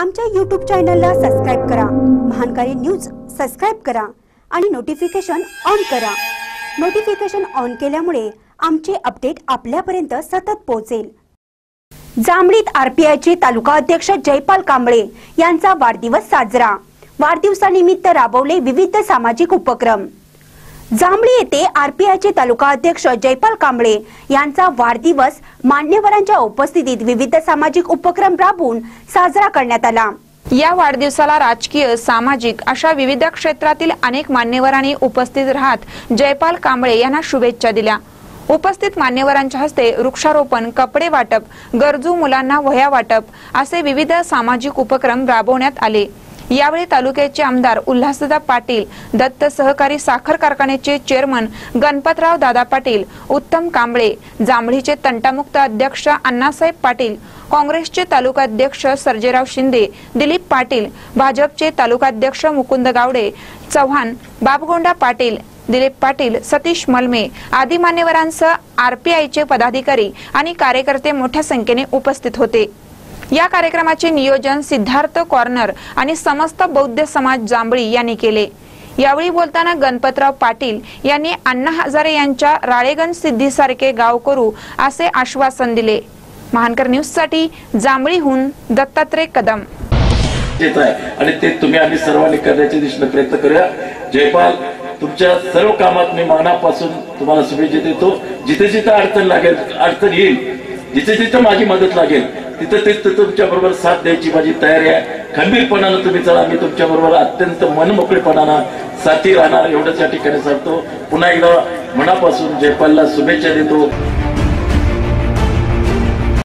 आमच्या यूट्यूब चॅनलला सबस्क्राईब करा. महानकारी न्यूज सबस्क्राईब करा आणि नोटिफिकेशन ऑन करा. नोटिफिकेशन ऑन केल्यामुळे आमचे अपडेट आपल्यापर्यंत सतत पोहोचेल. जांभळीत आरपीआयचे तालुका अध्यक्ष जयपाल कांबळे यांचा वाढदिवस साजरा. वाढदिवसानिमित्त राबवले विविध सामाजिक उपक्रम. जांभळी येथे आरपीआयचे तालुका अध्यक्ष जयपाल कांबळे यांचा वाढदिवस मान्यवरांच्या उपस्थितीत विविध सामाजिक उपक्रम राबवून साजरा करण्यात आला. या वाढदिवसाला राजकीय सामाजिक अशा विविध क्षेत्रातील अनेक मान्यवरांनी उपस्थित राहत जयपाल कांबळे यांना शुभेच्छा दिल्या. उपस्थित मान्यवरांच्या हस्ते वृक्षारोपण कपडे वाटप गरजू मुलांना वह्या वाटप असे विविध सामाजिक उपक्रम राबवण्यात आले. यावेळी तालुक्याचे आमदार उल्हासदा पाटील दत्त सहकारी साखर कारखान्याचे चेअरमन गणपतराव दादा पाटील उत्तम कांबळे जांभळीचे तंटामुक्त अध्यक्ष अण्णासाहेब पाटील काँग्रेसचे तालुकाध्यक्ष सर्जेराव शिंदे दिलीप पाटील भाजपचे तालुकाध्यक्ष मुकुंद गावडे चव्हाण बाबगोंडा पाटील दिलीप पाटील सतीश मलमे आदी मान्यवरांसह आरपीआयचे पदाधिकारी आणि कार्यकर्ते मोठ्या संख्येने उपस्थित होते. या कार्यक्रमाचे नियोजन सिद्धार्थ कॉर्नर आणि समस्त बौद्ध समाज जांभळी यांनी केले. यावेळी बोलताना गणपतराव पाटील यांनी अण्णा हजारे यांच्या राळेगण सिद्धीसारखे गाव करू असे आश्वासन दिले. महानकर न्यूजसाठी जांभळीहून दत्तात्रय कदम. येत आहे. आणि ते तुम्ही आम्ही सर्वांनी करण्याच्या दिशेने प्रयत्न करूया. जयपाल तुमच्या सर्व कामात मी मनापासून तुम्हाला शुभेच्छा देतो. जिथे जिथे अडचण लागेल अडचण येईल जिथे जिथे माझी मदत लागेल तिथं तिथं तुमच्या बरोबर साथ द्यायची माझी तयारी आहे. खंबीरपणानं तुम्ही चला. मी तुमच्या बरोबर अत्यंत मनमोकळेपणानं साथी राहणार एवढंच या ठिकाणी सांगतो. पुन्हा एकदा मनापासून जयपालला शुभेच्छा देतो.